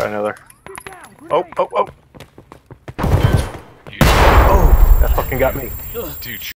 Try another. Oh, oh, oh! Oh! That fucking got me. dude,